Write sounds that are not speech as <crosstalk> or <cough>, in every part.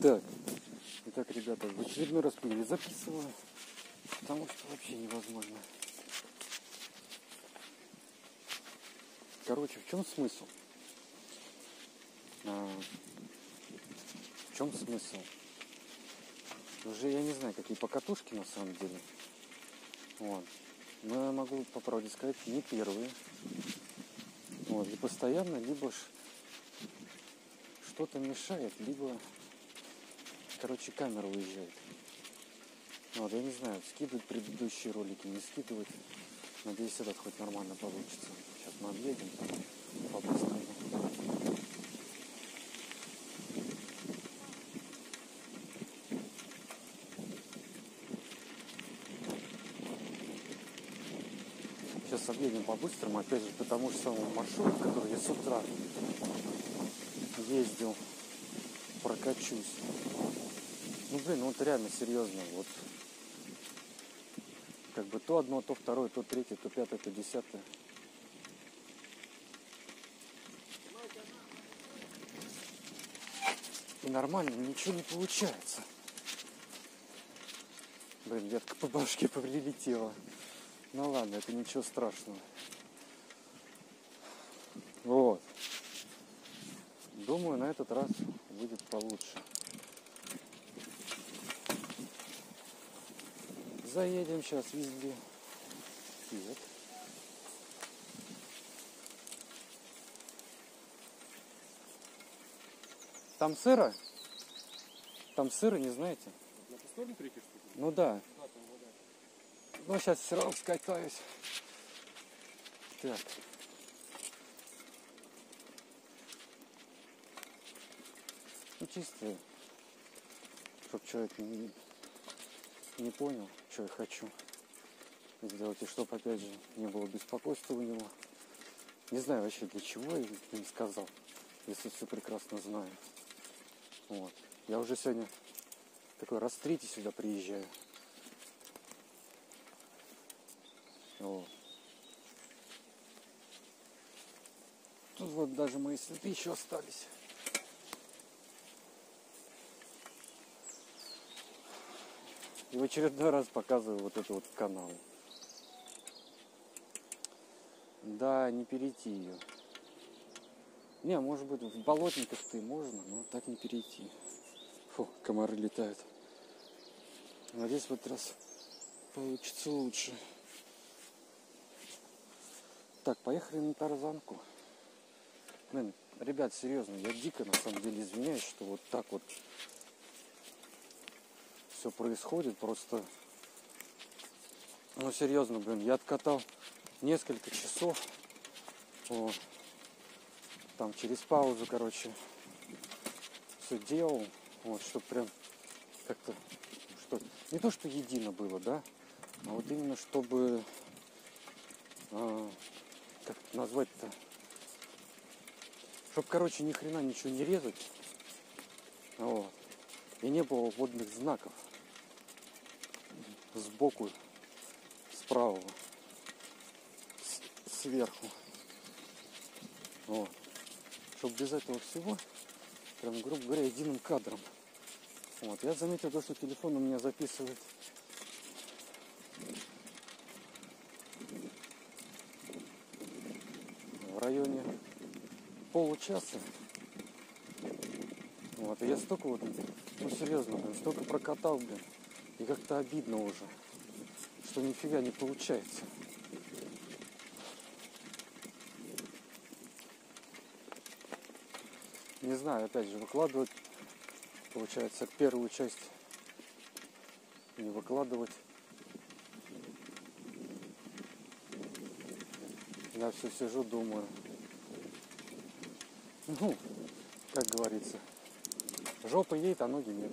Так, итак, ребята, в очередной раз записываю, потому что вообще невозможно. Короче, в чем смысл? А, в чем смысл? Уже я не знаю, какие покатушки на самом деле. Вот. Но я могу по правде сказать, не первые. Вот. И постоянно либо что-то мешает, либо короче, камера уезжает. Вот, я не знаю, скидывать предыдущие ролики, не скидывать. Надеюсь, этот хоть нормально получится. Сейчас мы объедем по-быстрому. Сейчас объедем по-быстрому, опять же, по тому же самому маршруту, который я с утра ездил, прокачусь. Ну, блин, ну вот реально серьезно. Вот как бы то одно, то второе, то третье, то пятое, то десятое. И нормально, ничего не получается. Блин, ветка по башке <laughs> прилетела. Ну ладно, это ничего страшного. Вот. Думаю, на этот раз будет получше. Заедем сейчас везде. Привет. Там сыро? Там сыро, не знаете? На ту сторону перейти, что ли? Ну да. Да, там вода. Ну, сейчас все равно скатаюсь. Так. Ну, чисто, чтобы человек не, не понял, что я хочу сделать, и чтобы, опять же, не было беспокойства у него. Не знаю вообще, для чего я им сказал, если все прекрасно знаю. Вот. Я уже сегодня такой раз третий сюда приезжаю. Вот. Тут вот даже мои следы еще остались. И в очередной раз показываю вот эту вот канал. Да, не перейти ее. Не, может быть, в болотниках-то и можно, но так не перейти. Фу, комары летают. Надеюсь, в этот раз получится лучше. Так, поехали на тарзанку. Блин, ребят, серьезно, я дико на самом деле извиняюсь, что вот так вот все происходит. Просто, ну серьезно, блин, я откатал несколько часов. Вот. Там через паузу, короче, все делал. Вот, чтобы прям как-то, что не то, что едино было, да, а вот именно чтобы, а, как назвать-то, чтобы, короче, ни хрена ничего не резать. Вот. И не было водных знаков сбоку, справа, с- сверху. Вот. Чтобы без этого всего, прям, грубо говоря, единым кадром. Вот. Я заметил то, что телефон у меня записывает в районе получаса. Вот. И я столько вот, ну серьезно, столько прокатал, блин. И как-то обидно уже, что нифига не получается. Не знаю, опять же, выкладывать, получается, первую часть не выкладывать. Я все сижу, думаю. Ну, как говорится, жопа едет, а ноги нет.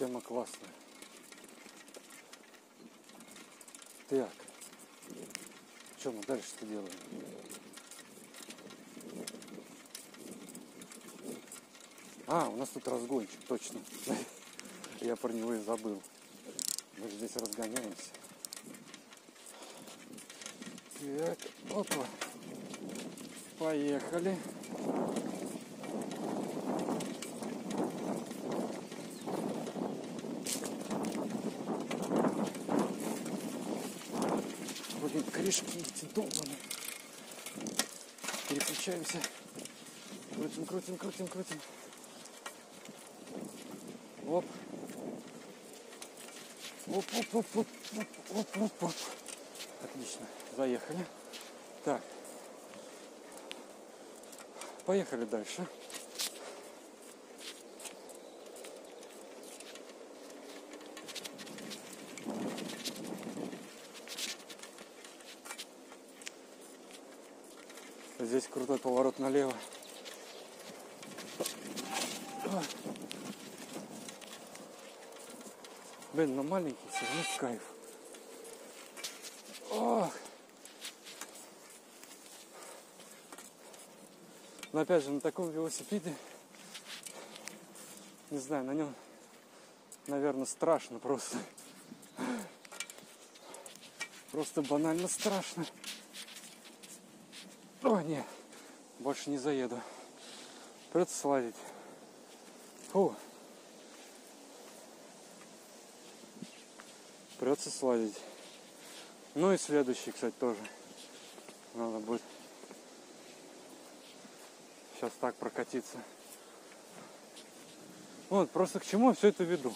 Тема классная. Так. Что мы дальше-то делаем? А, у нас тут разгончик, точно. <laughs> Я про него и забыл. Мы же здесь разгоняемся. Так, опа. Поехали. Блин, долбаные. Переключаемся. Крутим, крутим, крутим, крутим. Оп, оп, оп, оп, оп, оп, оп, оп. Отлично. Заехали. Так. Поехали дальше. Здесь крутой поворот налево. Блин, ну маленький, все равно в кайф. Ох. Но опять же, на таком велосипеде, не знаю, на нем, наверное, страшно просто. Просто банально страшно. О, нет, больше не заеду. Придется слазить. Фу. Придется слазить. Ну и следующий, кстати, тоже. Надо будет сейчас так прокатиться. Вот, просто к чему я все это веду?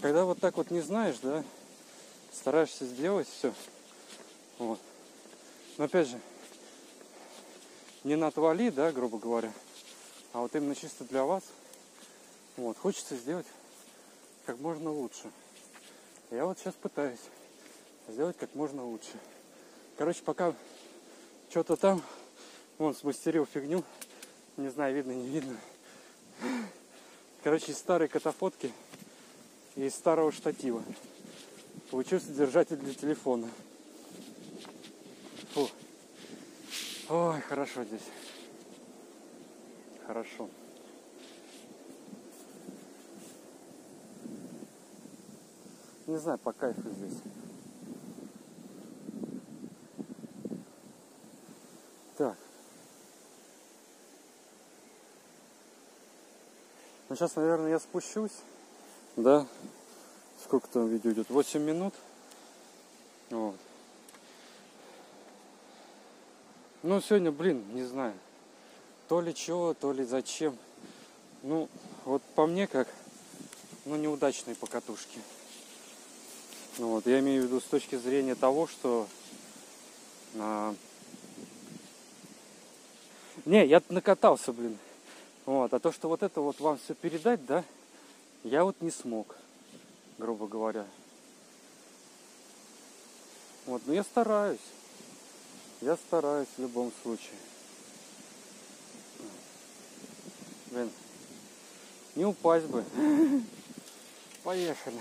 Когда вот так вот не знаешь, да, стараешься сделать все. Вот. Но опять же, не на отвали, да, грубо говоря, а вот именно чисто для вас. Вот, хочется сделать как можно лучше. Я вот сейчас пытаюсь сделать как можно лучше. Короче, пока что-то там, вон, смастерил фигню, не знаю, видно, не видно. Короче, из старой катафотки и из старого штатива получился держатель для телефона. Фу. Ой, хорошо здесь. Хорошо. Не знаю, по кайфу здесь. Так. Ну, сейчас, наверное, я спущусь. Да. Сколько там видео идет? 8 минут. Вот. Ну, сегодня, блин, не знаю. То ли чего, то ли зачем. Ну, вот по мне как, ну, неудачные покатушки. Ну, вот, я имею в виду с точки зрения того, что... А... Не, я накатался, блин. Вот, а то, что вот это вот вам все передать, да, я вот не смог, грубо говоря. Вот, но я стараюсь. Я стараюсь в любом случае. Блин, не упасть бы. <laughs> Поехали.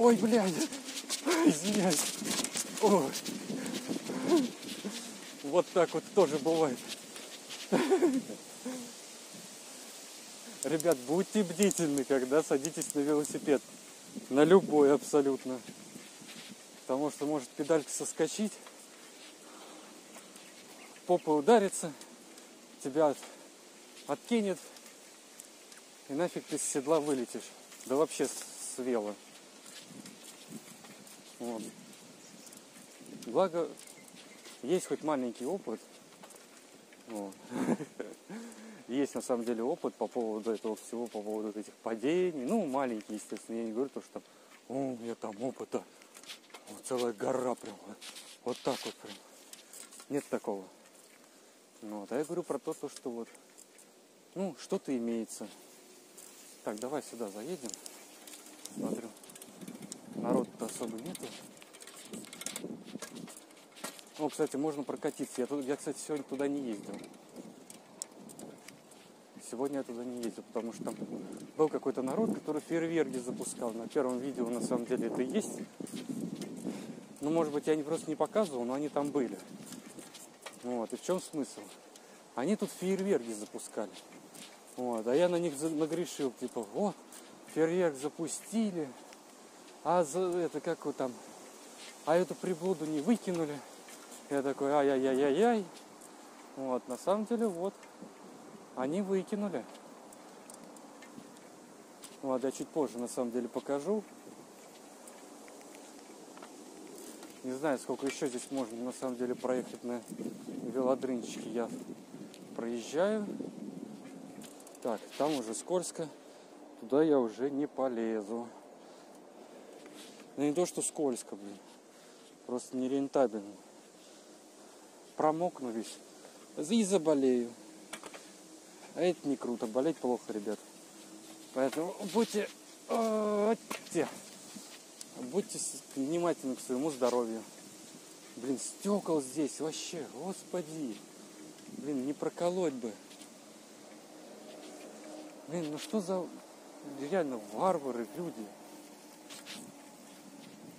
Ой, блядь. Извиняюсь. Ой. Вот так вот тоже бывает. Ребят, будьте бдительны, когда садитесь на велосипед. На любой абсолютно. Потому что может педалька соскочить, попа ударится, тебя откинет, и нафиг ты с седла вылетишь. Да вообще с вела. Вот. Благо, есть хоть маленький опыт. Вот. <laughs> Есть на самом деле опыт по поводу этого всего, по поводу этих падений. Ну, маленький, естественно. Я не говорю то, что о, у меня там опыта. Вот целая гора прям. Вот так вот прям. Нет такого. Ну, вот. А я говорю про то, что вот, ну, что-то имеется. Так, давай сюда заедем. Смотрю. Народ-то особо нету. О, кстати, можно прокатиться. Я, тут, я, кстати, сегодня туда не ездил. Сегодня я туда не ездил, потому что там был какой-то народ, который фейерверки запускал. На первом видео на самом деле это есть. Ну, может быть, я не просто не показывал, но они там были. Вот. И в чем смысл? Они тут фейерверки запускали. Вот. А я на них нагрешил, типа, о, фейерверк запустили, а за это как вот там, а эту приблуду не выкинули. Я такой, ай-яй-яй-яй-яй. Вот, на самом деле, вот, они выкинули. Вот, я чуть позже, на самом деле, покажу. Не знаю, сколько еще здесь можно, на самом деле, проехать на велодрынчике. Я проезжаю. Так, там уже скользко. Туда я уже не полезу. Ну не то, что скользко, блин. Просто нерентабельно. Промокну весь. И заболею. А это не круто. Болеть плохо, ребят. Поэтому будьте... Э, будьте внимательны к своему здоровью. Блин, стекол здесь вообще, господи. Блин, не проколоть бы. Блин, ну что за реально варвары люди.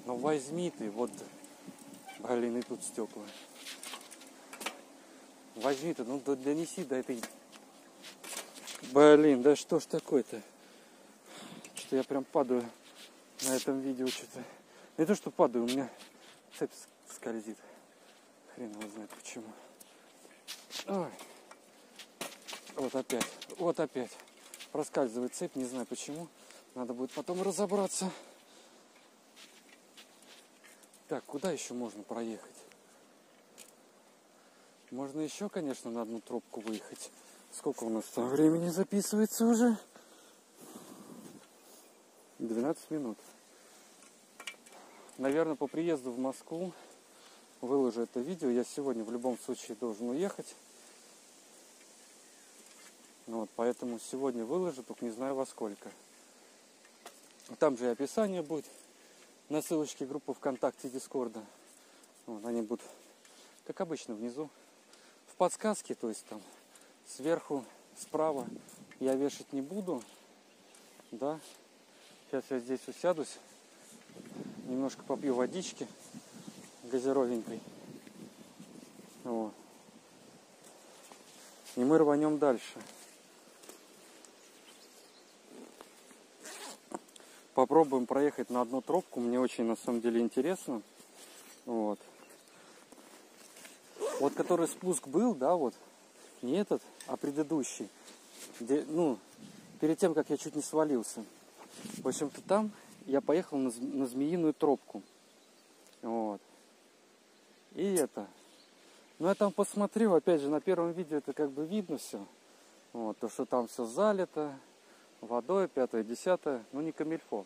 Ну возьми ты, вот, блин, и тут стекла. Возьми ты, ну донеси до этой... Блин, да что ж такое-то? Что-то я прям падаю на этом видео что-то. Не то, что падаю, у меня цепь скользит. Хрен его знает почему. Ой. Вот опять, вот опять. Проскальзывает цепь, не знаю почему. Надо будет потом разобраться. Так, куда еще можно проехать? Можно еще, конечно, на одну тропку выехать. Сколько у нас там времени записывается уже? 12 минут. Наверное, по приезду в Москву выложу это видео. Я сегодня в любом случае должен уехать. Вот, поэтому сегодня выложу, только не знаю во сколько. Там же и описание будет на ссылочке группы ВКонтакте Дискорда. Вот, они будут, как обычно, внизу. В подсказке, то есть там сверху, справа я вешать не буду. Да. Сейчас я здесь усядусь. Немножко попью водички газировенькой. Вот. И мы рванем дальше. Попробуем проехать на одну тропку. Мне очень на самом деле интересно. Вот. Вот который спуск был, да, вот, не этот, а предыдущий. Где, ну, перед тем, как я чуть не свалился. В общем-то, там я поехал на, на змеиную тропку. Вот. И это. Ну, я там посмотрел, опять же, на первом видео это как бы видно все. Вот, то, что там все залито, водой, пятое, десятое, ну не камильфо.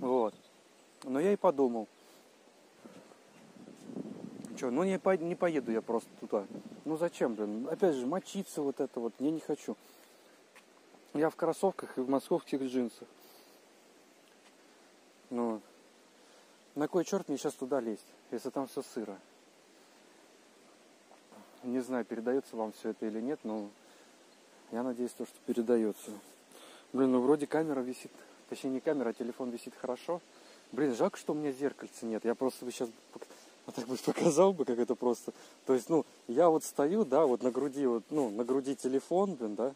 Вот. Но я и подумал, что, ну не, по, не поеду я просто туда. Ну зачем, блин? Опять же, мочиться вот это вот, я не хочу. Я в кроссовках и в московских джинсах. Ну, на кой черт мне сейчас туда лезть, если там все сыро? Не знаю, передается вам все это или нет, но я надеюсь, то, что передается. Блин, ну вроде камера висит, точнее не камера, а телефон висит хорошо. Блин, жалко, что у меня зеркальца нет. Я просто бы сейчас вот так бы <laughs> показал бы, как это просто. То есть, ну, я вот стою, да, вот на груди, вот, ну, на груди телефон, блин, да.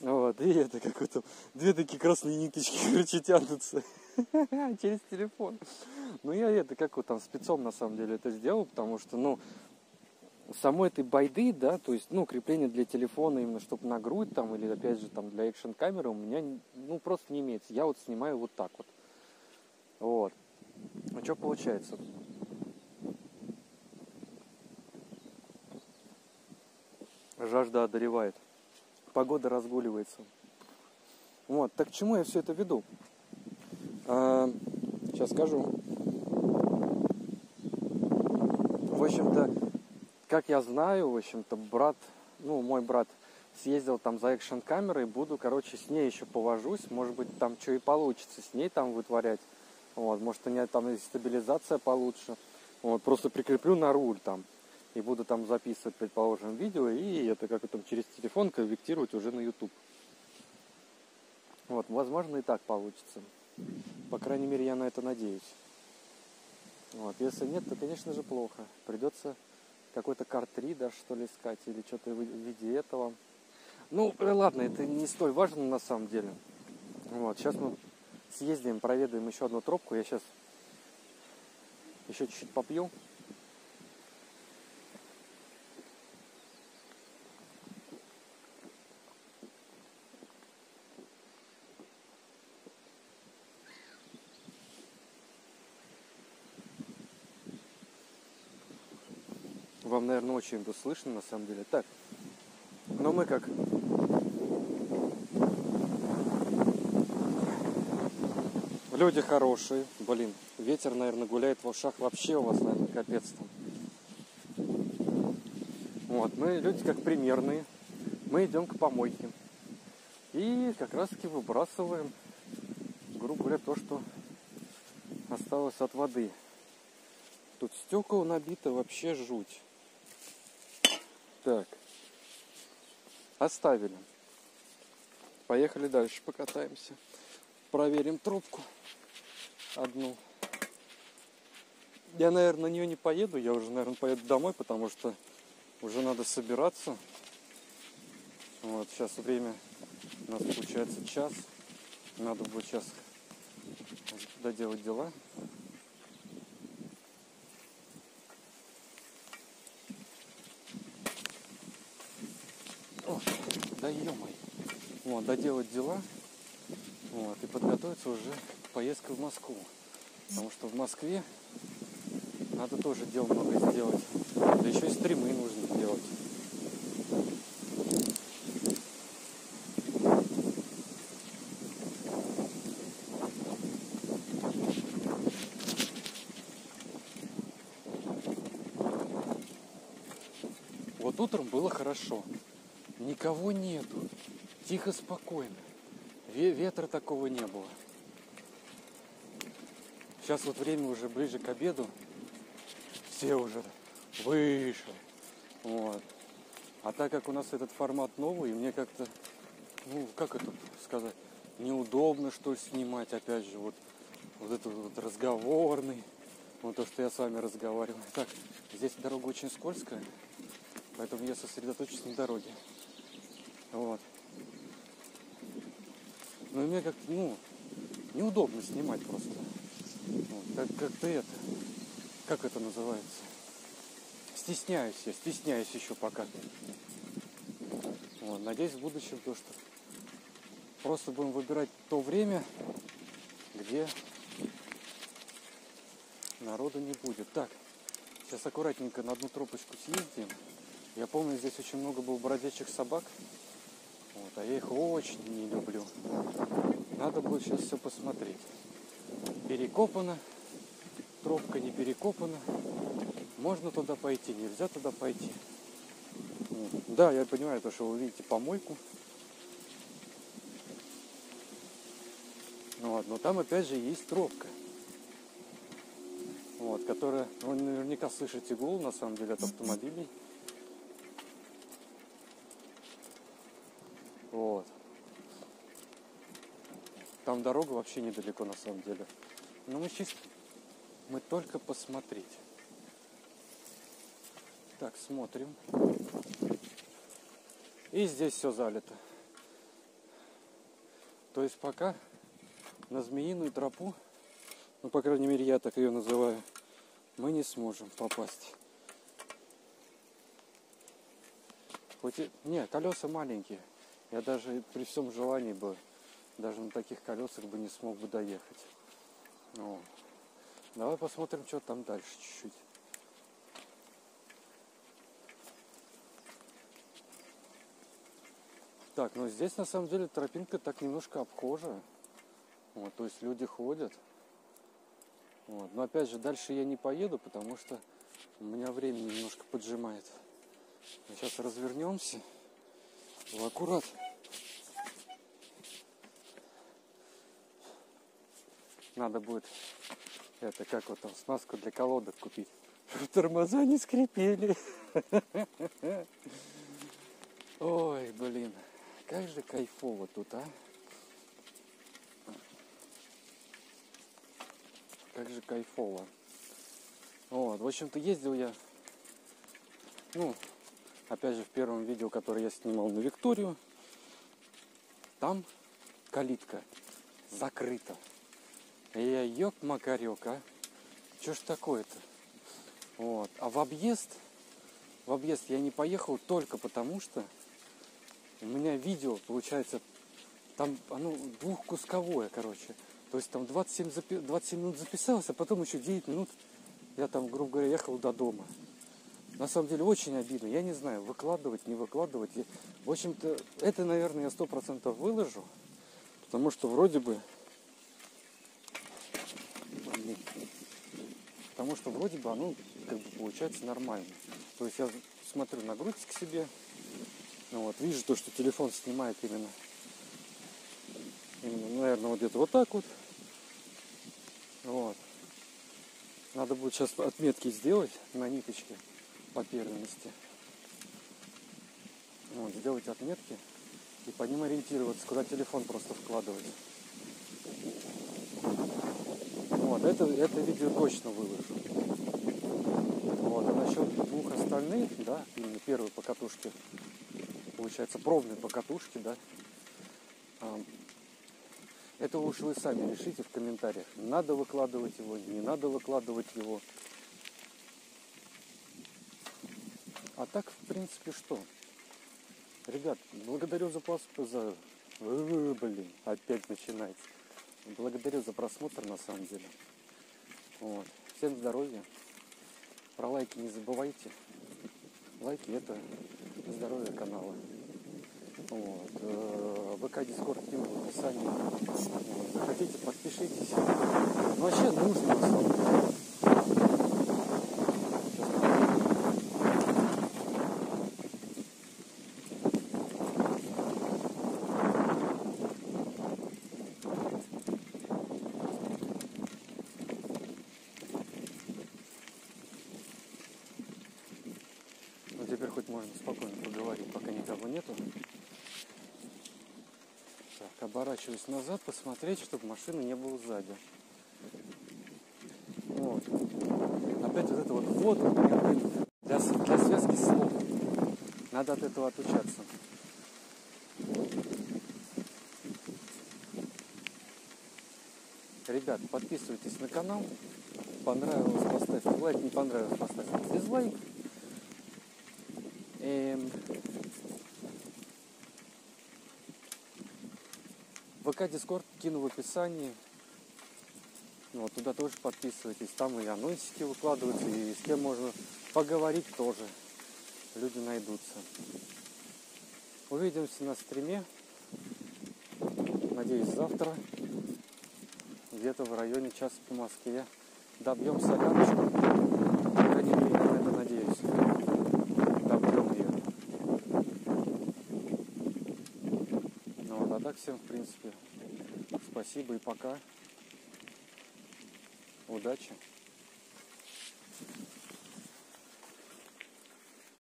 Вот, и это какой-то, две такие красные ниточки, <laughs> короче, тянутся <laughs> через телефон. Ну, я это как вот там спецом на самом деле это сделал, потому что, ну, самой этой байды, да, то есть, ну, крепление для телефона именно, чтобы на грудь там, или, опять же, там, для экшн камеры у меня, ну, просто не имеется. Я вот снимаю вот так вот. Вот. Ну, что получается? Жажда одолевает. Погода разгуливается. Вот, так к чему я все это веду? А, сейчас скажу. В общем-то, как я знаю, в общем-то, брат, ну, мой брат съездил там за экшн камерой, буду, короче, с ней еще повожусь, может быть, там что и получится с ней там вытворять. Вот, может, у меня там и стабилизация получше. Вот, просто прикреплю на руль там. И буду там записывать, предположим, видео, и это как там через телефон конвертировать уже на YouTube. Вот, возможно, и так получится. По крайней мере, я на это надеюсь. Вот, если нет, то, конечно же, плохо. Придется какой-то картридер, что ли, искать, или что-то в виде этого. Ну, э, ладно, это не столь важно на самом деле. Вот, сейчас мы съездим, проведаем еще одну тропку. Я сейчас еще чуть-чуть попью. Вам, наверное, очень это слышно, на самом деле. Так, но мы как люди хорошие. Блин, ветер, наверное, гуляет в ушах вообще у вас, наверное, капец там. Вот, мы люди как примерные. Мы идем к помойке. И как раз таки выбрасываем, грубо говоря, то, что осталось от воды. Тут стекол набито вообще жуть. Так. Оставили. Поехали дальше, покатаемся. Проверим трубку. Одну. Я, наверное, на нее не поеду. Я уже, наверное, поеду домой, потому что уже надо собираться. Вот, сейчас время у нас получается час. Надо будет сейчас доделать дела. Да ё-моё. Вот, доделать дела. Вот, и подготовиться уже к поездке в Москву. Потому что в Москве надо тоже дел много сделать. Да еще и стримы нужно делать. Вот утром было хорошо. Никого нету. Тихо, спокойно. Ветра такого не было. Сейчас вот время уже ближе к обеду. Все уже вышли. Вот. А так как у нас этот формат новый, мне как-то, ну, как это сказать, неудобно что снимать, опять же, вот, вот этот вот разговорный, вот то, что я с вами разговариваю. Так, здесь дорога очень скользкая, поэтому я сосредоточусь на дороге. Вот. Но мне как-то, ну, неудобно снимать просто. Вот, как, как-то это, как это называется? Стесняюсь я, стесняюсь еще пока. Вот, надеюсь в будущем то, что просто будем выбирать то время, где народу не будет. Так, сейчас аккуратненько на одну тропочку съездим. Я помню, здесь очень много было бродячих собак. А я их очень не люблю. Надо будет сейчас все посмотреть. Перекопано, тропка не перекопана. Можно туда пойти, нельзя туда пойти. Да, я понимаю, то, что вы видите помойку. Вот, но там опять же есть тропка. Вот, которая, вы наверняка слышите гул, на самом деле, от автомобилей. Вот. Там дорога вообще недалеко на самом деле. Но мы чисто, мы только посмотреть. Так, смотрим. И здесь все залито. То есть пока на змеиную тропу, ну, по крайней мере, я так ее называю, мы не сможем попасть. Хоть и... Не, колеса маленькие. Я даже при всем желании бы даже на таких колесах бы не смог бы доехать. Вот. Давай посмотрим, что там дальше чуть-чуть. Так, ну здесь на самом деле тропинка так немножко обхожая. Вот, то есть люди ходят. Вот. Но опять же, дальше я не поеду, потому что у меня время немножко поджимает. Сейчас развернемся. В Надо будет Это как вот там смазку для колодок купить. <laughs> Чтобы тормоза не скрипели. <laughs> Ой, блин. Как же кайфово тут, а? Как же кайфово. Вот, в общем-то, ездил я, ну, опять же, в первом видео, которое я снимал на Викторию, там калитка закрыта. И я, ёк макарек, а? Чё ж такое-то? Вот. А в объезд, в объезд я не поехал только потому, что у меня видео, получается, там оно двухкусковое, короче. То есть там 27, запи- 27 минут записалось, а потом еще 9 минут я там, грубо говоря, ехал до дома. На самом деле очень обидно. Я не знаю, выкладывать, не выкладывать. И, В общем-то, это, наверное, я сто процентов выложу. Потому что вроде бы... Блин. Потому что вроде бы оно как бы получается нормально. То есть я смотрю на грудь к себе. Ну вот, вижу то, что телефон снимает именно. Именно, наверное, вот где-то вот так вот. Вот. Надо будет сейчас отметки сделать на ниточке по первенности. Вот, сделать отметки и по ним ориентироваться, куда телефон просто вкладывать. Вот, это, это видео точно выложу. Вот, а насчет двух остальных, да, именно первой по катушке, получается, пробной по катушке, да, а, это уж вы сами решите в комментариях. Надо выкладывать его, не надо выкладывать его. А так, в принципе, что? Ребят, благодарю за просмотр, за... Э, Блин, опять начинается. Благодарю за просмотр, на самом деле. Вот. Всем здоровья. Про лайки не забывайте. Лайки это здоровье канала. Вот. Э, ВК Дискорд кинул в описании. Вот. Захотите, подпишитесь. Вообще нужно на самом деле. Ну, теперь хоть можно спокойно поговорить, пока никого нету. Так, оборачиваюсь назад, посмотреть, чтобы машины не было сзади. Вот. Опять вот это вот вот для, для связки слов. Надо от этого отучаться. Ребят, подписывайтесь на канал. Понравилось, поставьте лайк. Не понравилось, поставьте дизлайк. ВК Дискорд кину в описании. Вот, туда тоже подписывайтесь. Там и анонсики выкладываются, и с кем можно поговорить тоже. Люди найдутся. Увидимся на стриме. Надеюсь, завтра. Где-то в районе часа по Москве. Добьем соляночку. Я на это надеюсь. Добьем ее. Ну вот, а так всем, в принципе, спасибо и пока. Удачи.